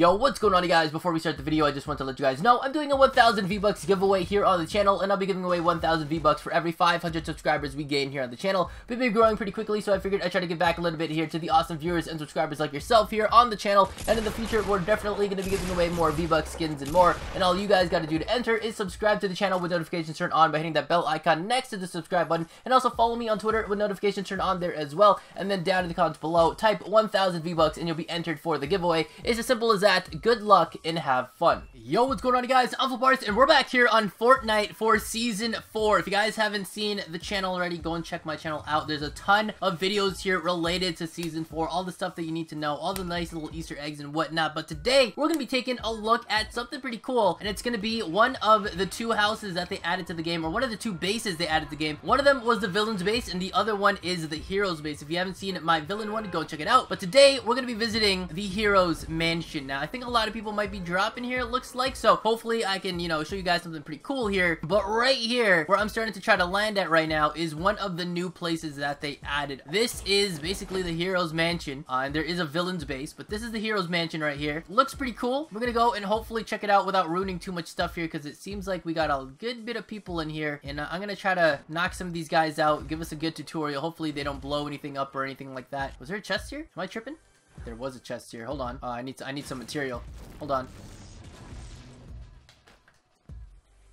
Yo, what's going on you guys? Before we start the video, I just want to let you guys know I'm doing a 1000 V-Bucks giveaway here on the channel, and I'll be giving away 1000 V-Bucks for every 500 subscribers we gain here on the channel. We've been growing pretty quickly, so I figured I'd try to give back a little bit here to the awesome viewers and subscribers like yourself here on the channel, and in the future, we're definitely going to be giving away more V-Bucks, skins, and more, and all you guys got to do to enter is subscribe to the channel with notifications turned on by hitting that bell icon next to the subscribe button, and also follow me on Twitter with notifications turned on there as well, and then down in the comments below, type 1000 V-Bucks and you'll be entered for the giveaway. It's as simple as that. Good luck and have fun. Yo, what's going on, guys? I'm Bars, and we're back here on Fortnite for Season 4. If you guys haven't seen the channel already, go and check my channel out. There's a ton of videos here related to Season 4, all the stuff that you need to know, all the nice little Easter eggs and whatnot. But today, we're going to be taking a look at something pretty cool, and it's going to be one of the two houses that they added to the game, or one of the two bases they added to the game. One of them was the villain's base, and the other one is the hero's base. If you haven't seen my villain one, go check it out. But today, we're going to be visiting the hero's mansion. Now, I think a lot of people might be dropping here, it looks like, so hopefully I can, you know, show you guys something pretty cool here. But right here, where I'm starting to try to land at right now, is one of the new places that they added. This is basically the hero's mansion, uh, and there is a villain's base, but this is the hero's mansion right here. Looks pretty cool. We're gonna go and hopefully check it out without ruining too much stuff here, because it seems like we got a good bit of people in here, and uh, I'm gonna try to knock some of these guys out, give us a good tutorial. Hopefully they don't blow anything up or anything like that. Was there a chest here? Am I tripping? There was a chest here. Hold on. Uh, I need to, I need some material. Hold on.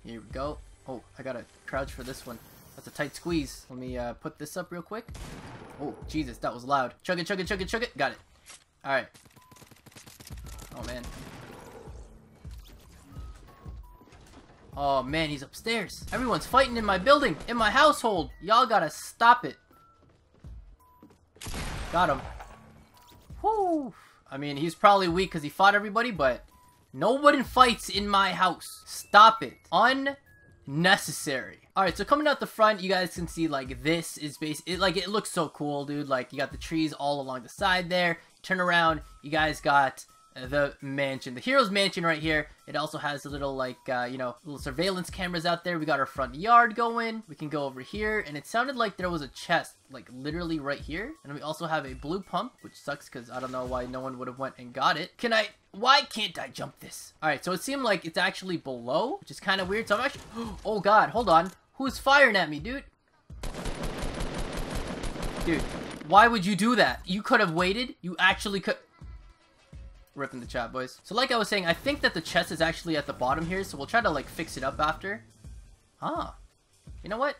Here we go. Oh, I gotta crouch for this one. That's a tight squeeze. Let me uh, put this up real quick. Oh, Jesus, that was loud. Chug it, chug it, chug it, chug it. Got it. Alright. Oh, man. Oh, man, he's upstairs. Everyone's fighting in my building, in my household. Y'all gotta stop it. Got him. I mean, he's probably weak because he fought everybody, but no one fights in my house. Stop it. Unnecessary. Alright, so coming out the front, you guys can see, like, this is basically, like, it looks so cool, dude. Like, you got the trees all along the side there. Turn around, you guys got the mansion. The hero's mansion right here. It also has a little like, uh, you know, little surveillance cameras out there. We got our front yard going. We can go over here. And it sounded like there was a chest, like literally right here. And we also have a blue pump, which sucks because I don't know why no one would have went and got it. Can I, why can't I jump this? All right, so it seemed like it's actually below, which is kind of weird. So I'm actually, oh God, hold on. Who's firing at me, dude? Dude, why would you do that? You could have waited. You actually could ripping the chat, boys. So like I was saying, I think that the chest is actually at the bottom here, so we'll try to like fix it up after. Ah. You know what?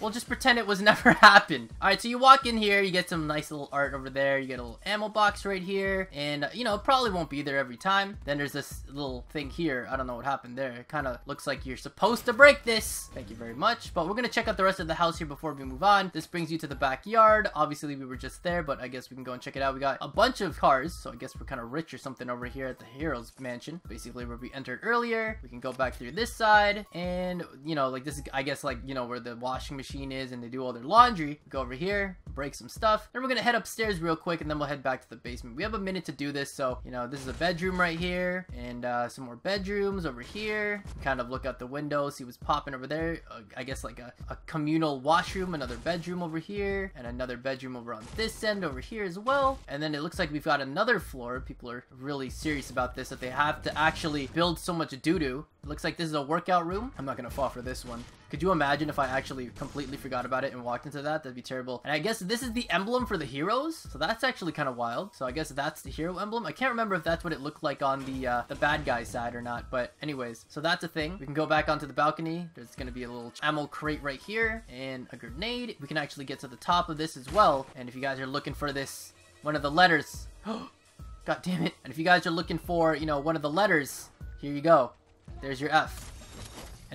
We'll just pretend it was never happened. Alright, so you walk in here, you get some nice little art over there, you get a little ammo box right here, and, uh, you know, probably won't be there every time. Then there's this little thing here, I don't know what happened there. It kind of looks like you're supposed to break this. Thank you very much. But we're to check out the rest of the house here before we move on. This brings you to the backyard. Obviously, we were just there, but I guess we can go and check it out. We got a bunch of cars, so I guess we're kind of rich or something over here at the Heroes Mansion. Basically, where we entered earlier. We can go back through this side, and, you know, like this is, I guess, like, you know, where the washing machine is, and they do all their laundry. Go over here, break some stuff. Then we're gonna head upstairs real quick and then we'll head back to the basement. We have a minute to do this, so, you know, this is a bedroom right here and uh, some more bedrooms over here. Kind of look out the window, see what's popping over there. Uh, I guess like a, a communal washroom, another bedroom over here, and another bedroom over on this end over here as well. And then it looks like we've got another floor. People are really serious about this, that they have to actually build so much doo-doo. Looks like this is a workout room. I'm not gonna fall for this one. Could you imagine if I actually completely forgot about it and walked into that? That'd be terrible. And I guess this is the emblem for the heroes. So that's actually kind of wild. So I guess that's the hero emblem. I can't remember if that's what it looked like on the uh, the bad guy side or not. But anyways, so that's a thing. We can go back onto the balcony. There's going to be a little ammo crate right here and a grenade. We can actually get to the top of this as well. And if you guys are looking for this, one of the letters. God damn it. And if you guys are looking for, you know, one of the letters, here you go. There's your F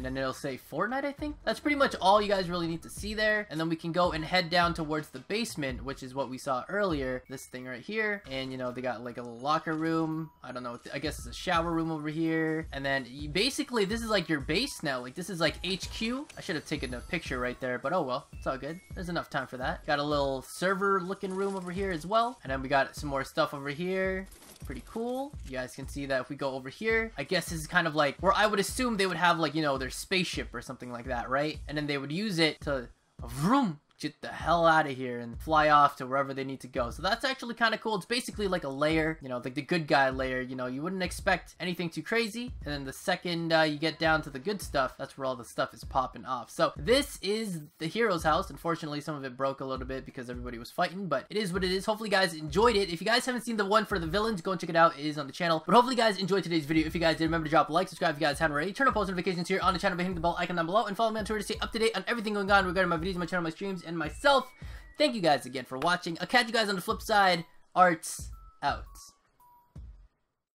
and then it'll say Fortnite, I think. That's pretty much all you guys really need to see there. And then we can go and head down towards the basement, which is what we saw earlier. This thing right here. And, you know, they got like a little locker room. I don't know. I guess it's a shower room over here. And then you, basically, this is like your base now. Like, this is like HQ. I should have taken a picture right there, but oh well. It's all good. There's enough time for that. Got a little server looking room over here as well. And then we got some more stuff over here pretty cool. You guys can see that if we go over here, I guess this is kind of like where I would assume they would have like, you know, their spaceship or something like that, right? And then they would use it to vroom get the hell out of here and fly off to wherever they need to go. So that's actually kind of cool. It's basically like a layer, you know, like the good guy layer. You know, you wouldn't expect anything too crazy. And then the second uh, you get down to the good stuff, that's where all the stuff is popping off. So this is the hero's house. Unfortunately, some of it broke a little bit because everybody was fighting, but it is what it is. Hopefully, guys enjoyed it. If you guys haven't seen the one for the villains, go and check it out. It is on the channel. But hopefully, guys enjoyed today's video. If you guys did, remember to drop a like, subscribe if you guys haven't already, turn on post notifications here on the channel by hitting the bell icon down below, and follow me on Twitter to stay up to date on everything going on regarding my videos, my channel, my streams, and myself. Thank you guys again for watching. I'll catch you guys on the flip side. Artz out.